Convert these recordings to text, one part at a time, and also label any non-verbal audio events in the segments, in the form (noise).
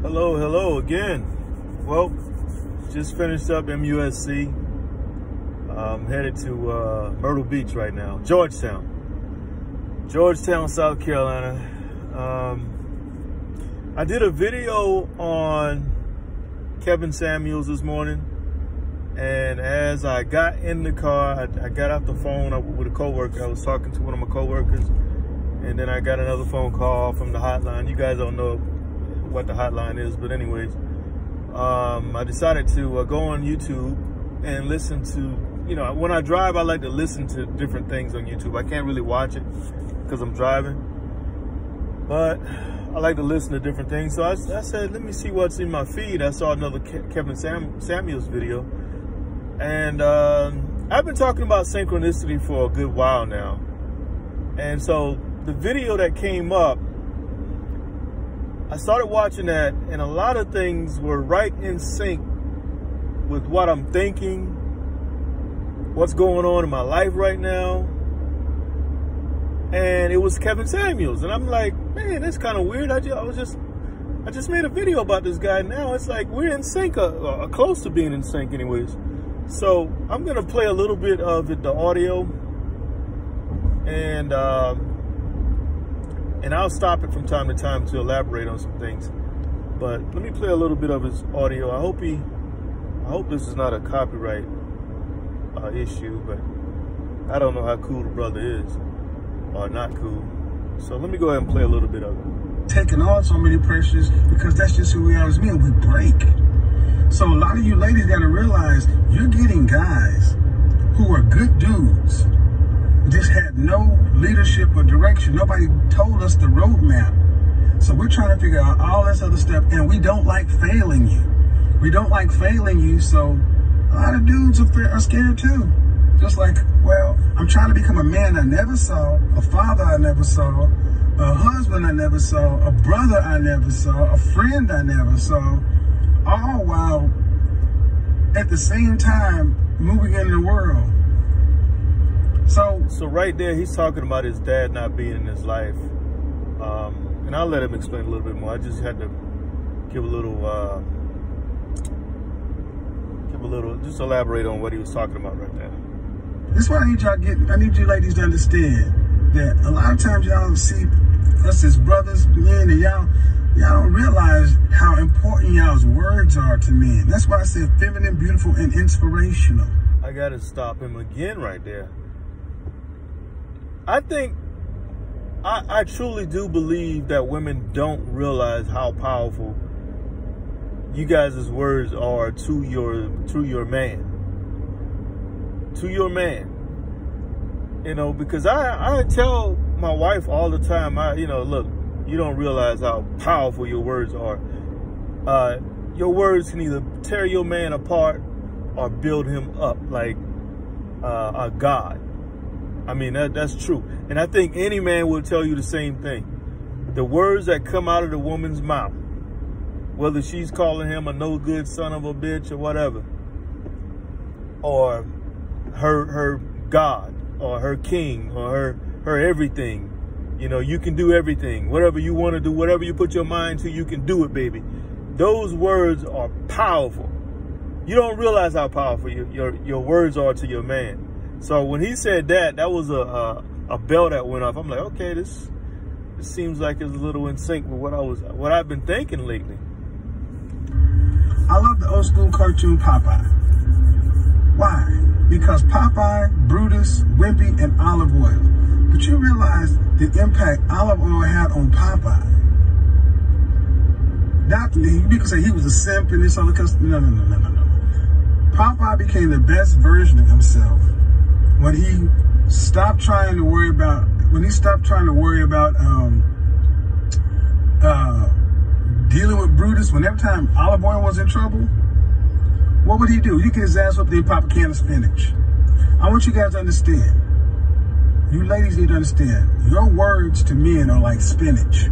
Hello, hello again. Well, just finished up MUSC. I'm headed to uh, Myrtle Beach right now, Georgetown. Georgetown, South Carolina. Um, I did a video on Kevin Samuels this morning. And as I got in the car, I, I got off the phone with a coworker. I was talking to one of my coworkers. And then I got another phone call from the hotline. You guys don't know what the hotline is, but anyways, um, I decided to uh, go on YouTube and listen to, you know, when I drive, I like to listen to different things on YouTube. I can't really watch it because I'm driving, but I like to listen to different things. So I, I said, let me see what's in my feed. I saw another Ke Kevin Sam Samuels video, and um, I've been talking about synchronicity for a good while now. And so the video that came up I started watching that, and a lot of things were right in sync with what I'm thinking, what's going on in my life right now. And it was Kevin Samuels, and I'm like, man, that's kind of weird. I, just, I was just, I just made a video about this guy. Now it's like we're in sync, uh, uh, close to being in sync, anyways. So I'm gonna play a little bit of it, the audio, and. Um, and I'll stop it from time to time to elaborate on some things. But let me play a little bit of his audio. I hope he, I hope this is not a copyright uh, issue, but I don't know how cool the brother is or not cool. So let me go ahead and play a little bit of it. Taking on so many pressures because that's just who we are as men. We break. So a lot of you ladies got to realize you're getting guys who are good dudes just no leadership or direction. Nobody told us the roadmap. So we're trying to figure out all this other stuff, and we don't like failing you. We don't like failing you, so a lot of dudes are, are scared too. Just like, well, I'm trying to become a man I never saw, a father I never saw, a husband I never saw, a brother I never saw, a friend I never saw, all while at the same time moving in the world. So, right there, he's talking about his dad not being in his life, um, and I'll let him explain a little bit more. I just had to give a little, uh, give a little, just elaborate on what he was talking about right there. This why I need y'all get. I need you ladies to understand that a lot of times y'all see us as brothers, men, and y'all y'all don't realize how important y'all's words are to men. That's why I said feminine, beautiful, and inspirational. I gotta stop him again right there. I think I, I truly do believe that women don't realize how powerful you guys' words are to your to your man. To your man. You know, because I, I tell my wife all the time, I you know, look, you don't realize how powerful your words are. Uh, your words can either tear your man apart or build him up like uh, a god. I mean, that, that's true. And I think any man will tell you the same thing. The words that come out of the woman's mouth, whether she's calling him a no good son of a bitch or whatever, or her her God or her king or her her everything. You know, you can do everything. Whatever you want to do, whatever you put your mind to, you can do it, baby. Those words are powerful. You don't realize how powerful your, your, your words are to your man. So when he said that, that was a, a, a bell that went off. I'm like, okay, this this seems like it's a little in sync with what I was what I've been thinking lately. I love the old school cartoon Popeye. Why? Because Popeye, Brutus, Wimpy, and Olive Oyl. But you realize the impact Olive Oyl had on Popeye. Not you can say he was a simp and this other because no no no no no no. Popeye became the best version of himself when he stopped trying to worry about when he stopped trying to worry about um, uh, dealing with Brutus. When every time Olive Oyl was in trouble, what would he do? He get his ass up there and pop a can of spinach. I want you guys to understand. You ladies need to understand. Your words to men are like spinach.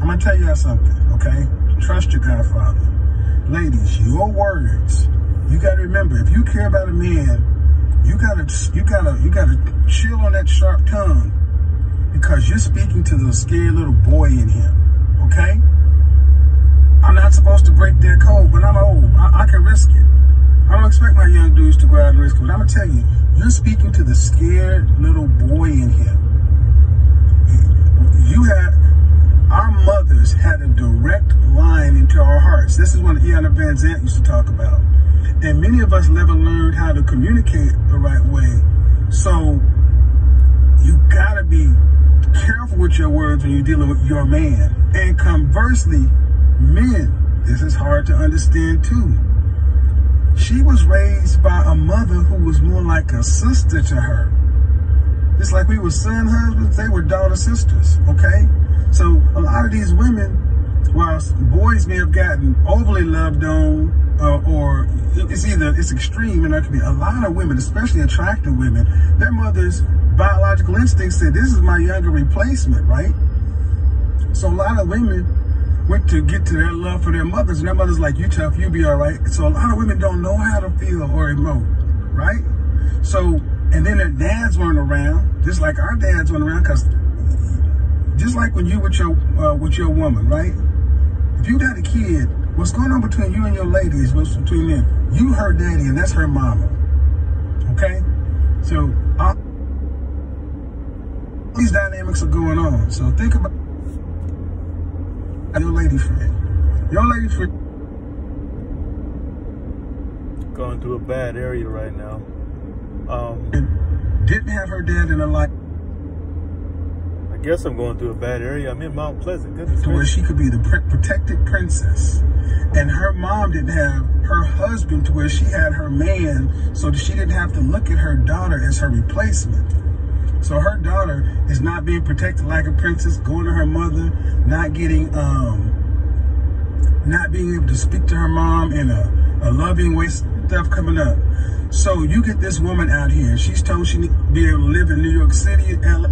I'm gonna tell y'all something, okay? Trust your Godfather. Ladies, your words. You gotta remember, if you care about a man you gotta, you gotta, you gotta chill on that sharp tongue because you're speaking to the scared little boy in him. Okay? I'm not supposed to break their code, but I'm old. I, I can risk it. I don't expect my young dudes to go out and risk it. But I'm gonna tell you, you're speaking to the scared little boy in him. You had our mothers had a direct line into our hearts. This is what Van Zant used to talk about. And many of us never learned how to communicate the right way. So you gotta be careful with your words when you're dealing with your man. And conversely, men, this is hard to understand too. She was raised by a mother who was more like a sister to her. It's like we were son husbands, they were daughter sisters, okay? So a lot of these women, boys may have gotten overly loved on, uh, or it's either it's extreme and there can be a lot of women, especially attractive women, their mother's biological instinct said, this is my younger replacement, right? So a lot of women went to get to their love for their mothers, and their mother's like, you tough, you be all right. So a lot of women don't know how to feel or emote, right? So, and then their dads weren't around, just like our dads weren't around, because just like when you with your uh, with your woman, right? If you got a kid, what's going on between you and your lady is what's between them. You her daddy, and that's her mama. Okay, so all these dynamics are going on. So think about your lady friend. Your lady friend Going through a bad area right now. Um, didn't have her dad in her life guess I'm going through a bad area. I'm in Mount Pleasant. Goodness to where she could be the pr- protected princess. And her mom didn't have her husband to where she had her man so that she didn't have to look at her daughter as her replacement. So her daughter is not being protected like a princess, going to her mother, not getting, um, not being able to speak to her mom in a, a loving way, stuff coming up. So you get this woman out here, she's told she need to be able to live in New York City, LA,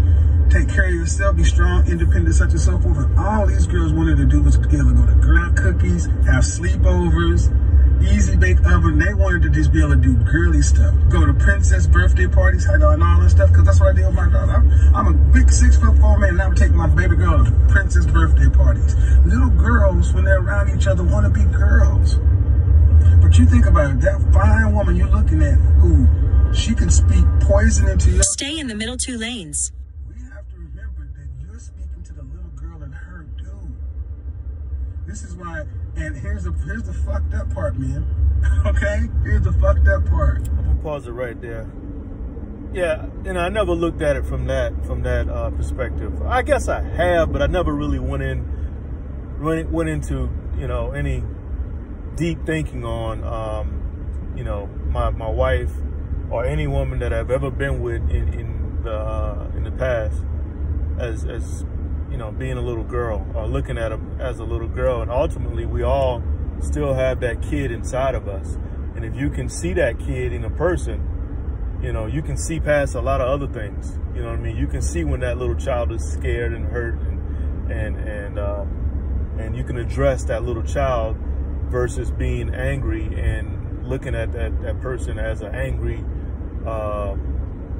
take care of yourself, be strong, independent, such and so forth. And all these girls wanted to do was be able to go to girl cookies, have sleepovers, easy bake oven. They wanted to just be able to do girly stuff. Go to princess birthday parties, and all that stuff, because that's what I did with my daughter. I'm, I'm a big six foot four man, and I'm taking my baby girl to princess birthday parties. Little girls, when they're around each other, want to be girls. But you think about it, that fine woman you're looking at, who she can speak poison into your Stay in the middle two lanes. we have to remember that you're speaking to the little girl and her dude. This is why, and here's the here's the fucked up part, man. (laughs) Okay, here's the fucked up part. I'm gonna pause it right there. Yeah, and I never looked at it from that from that uh, perspective. I guess I have, but I never really went in went, went into you know any deep thinking on um, you know my my wife or any woman that I've ever been with in in the uh, in the past as as you know being a little girl or looking at them as a little girl, and ultimately we all still have that kid inside of us, and if you can see that kid in a person you know, you can see past a lot of other things. You know what I mean? You can see when that little child is scared and hurt, and and and um, and you can address that little child versus being angry and looking at that that person as an angry uh,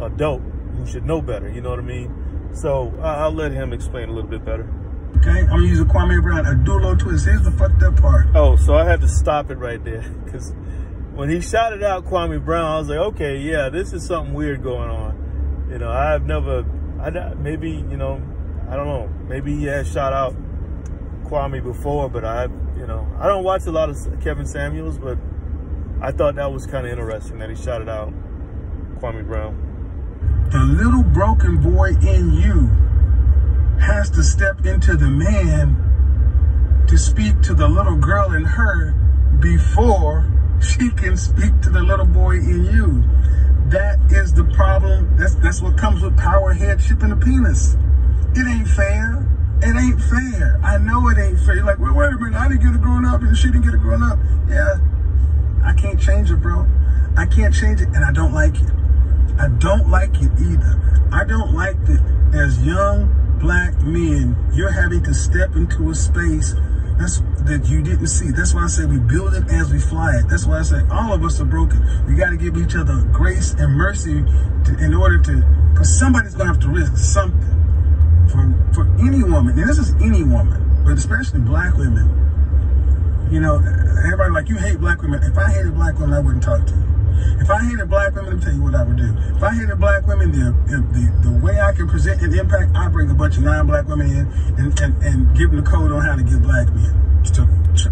adult who should know better. You know what I mean? So I- I'll let him explain a little bit better. Okay, I'm gonna use a Kwame Brown, a dulo twist. Here's the fucked up part. Oh, so I had to stop it right there because when he shouted out Kwame Brown, I was like, okay, yeah, this is something weird going on. You know, I've never, I maybe you know, I don't know, maybe he has shot out Kwame before, but I, you know, I don't watch a lot of Kevin Samuels, but I thought that was kind of interesting that he shouted out Kwame Brown. The little broken boy in you has to step into the man to speak to the little girl in her before she can speak to the little boy in you. That is the problem. That's that's what comes with power, headship, and a penis. It ain't fair. It ain't fair. I know it ain't fair. Like, wait a minute. I didn't get it growing up, and she didn't get it growing up. Yeah, I can't change it, bro. I can't change it, and I don't like it. I don't like it either. I don't like that as young black men, you're having to step into a space that's that you didn't see. That's why I say we build it as we fly it. That's why I say all of us are broken. We got to give each other grace and mercy to, in order to, because somebody's gonna have to risk something for for any woman. And this is any woman, but especially black women. You know, everybody like, you hate black women. If I hated black women, I wouldn't talk to you. If I hated black women, let me tell you what I would do. If I hated black women, the, the, the way I can present an impact, I bring a bunch of non-black women in and, and, and give them the code on how to get black men to, to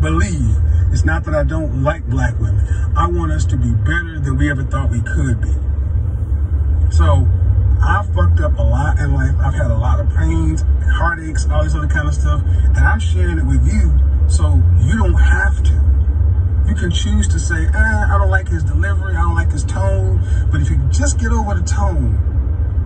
believe. It's not that I don't like black women. I want us to be better than we ever thought we could be. So I fucked up a lot in life. I've had a lot of pains, heartaches, all this other kind of stuff. And I'm sharing it with you so you don't have to. You can choose to say, ah, I don't like his delivery, I don't like his tone. But if you just get over the tone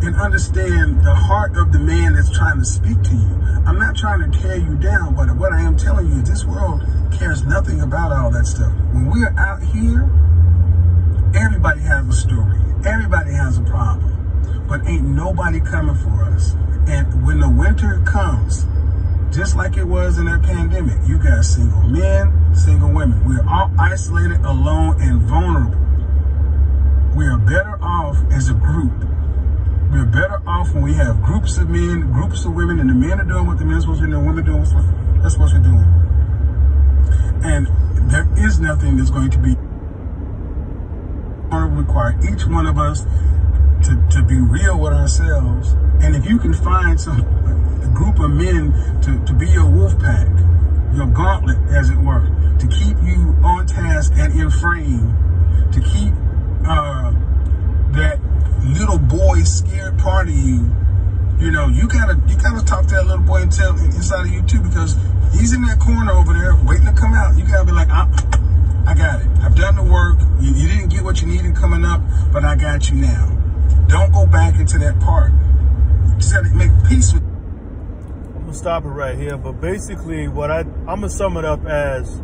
and understand the heart of the man that's trying to speak to you, I'm not trying to tear you down, but what I am telling you is this world cares nothing about all that stuff. When we are out here, everybody has a story, everybody has a problem, but ain't nobody coming for us. And when the winter comes, just like it was in that pandemic. You got single men, single women. We're all isolated, alone, and vulnerable. We are better off as a group. We're better off when we have groups of men, groups of women, and the men are doing what the men are supposed to be doing, women are doing what they're supposed to doing. And there is nothing that's going to be require each one of us to, to be real with ourselves. And if you can find some group of men to, to be your wolf pack, your gauntlet, as it were, to keep you on task and in frame, to keep uh, that little boy scared part of you. You know, you gotta you gotta talk to that little boy and tell inside of you too, because he's in that corner over there waiting to come out. You gotta be like, I, I got it. I've done the work. You, you didn't get what you needed coming up, but I got you now. Don't go back into that part. You just gotta make peace with I'm gonna stop it right here. But basically, what I I'm gonna sum it up as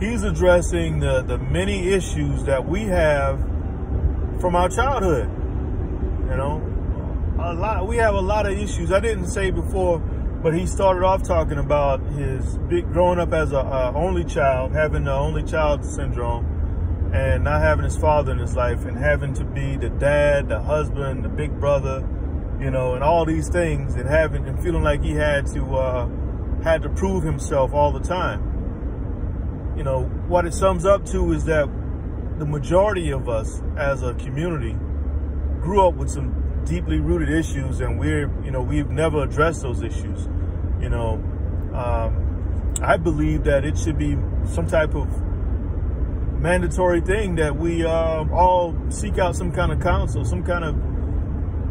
he's addressing the the many issues that we have from our childhood. You know, a lot we have a lot of issues. I didn't say before, but he started off talking about his big growing up as a, a only child, having the only child syndrome, and not having his father in his life, and having to be the dad, the husband, the big brother you know, and all these things, and having and feeling like he had to uh, had to prove himself all the time. You know, what it sums up to is that the majority of us as a community grew up with some deeply rooted issues, and we're you know we've never addressed those issues. You know, um, I believe that it should be some type of mandatory thing that we uh, all seek out some kind of counsel, some kind of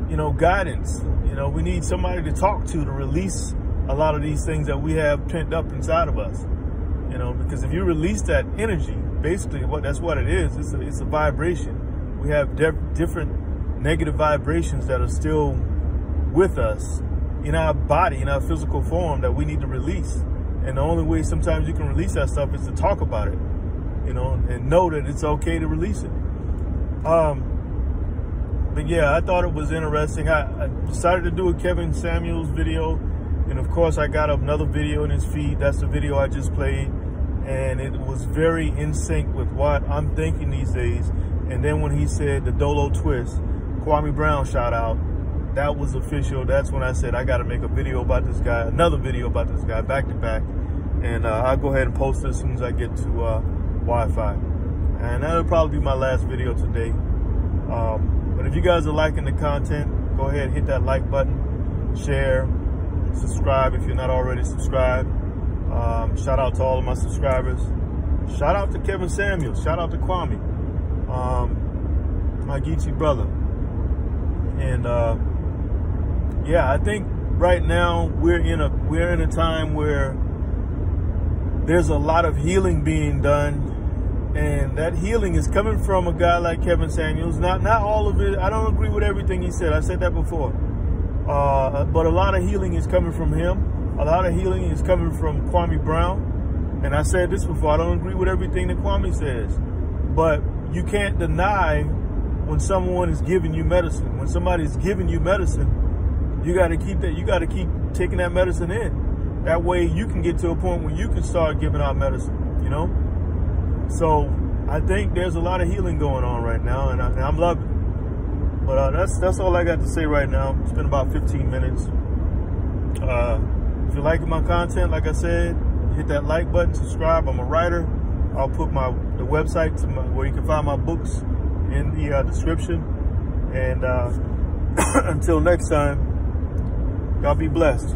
you know, guidance. You know, we need somebody to talk to to release a lot of these things that we have pent up inside of us. You know, because if you release that energy, basically what that's what it is. It's a, it's a vibration. We have different negative vibrations that are still with us in our body, in our physical form that we need to release. And the only way sometimes you can release that stuff is to talk about it, you know, and know that it's okay to release it. Um, but yeah, I thought it was interesting. I, I, decided to do a Kevin Samuels video. And of course, I got another video in his feed. That's the video I just played. And it was very in sync with what I'm thinking these days. And then when he said the Dolo twist, Kwame Brown shout out, that was official. That's when I said I got to make a video about this guy, another video about this guy, back to back. And uh, I'll go ahead and post it as soon as I get to uh, Wi-Fi. And that'll probably be my last video today. Um, but if you guys are liking the content, go ahead, hit that like button, share, subscribe if you're not already subscribed. Um, shout out to all of my subscribers. Shout out to Kevin Samuels. Shout out to Kwame, um, my Geechee brother. And uh, yeah, I think right now we're in a we're in a time where there's a lot of healing being done and that healing is coming from a guy like Kevin Samuels. Not not all of it. I don't agree with everything he said. I said that before. Uh, but a lot of healing is coming from him. A lot of healing is coming from Kwame Brown. And I said this before. I don't agree with everything that Kwame says. But you can't deny when someone is giving you medicine. When somebody's giving you medicine, you got to keep that. You got to keep taking that medicine in. That way, you can get to a point where you can start giving out medicine. You know. So I think there's a lot of healing going on right now, and, I, am loving it. But uh, that's that's all I got to say right now. It's been about 15 minutes. Uh, if you like my content, like I said, hit that like button, subscribe. I'm a writer. I'll put my the website to my, where you can find my books in the uh, description. And uh, (coughs) until next time, God be blessed.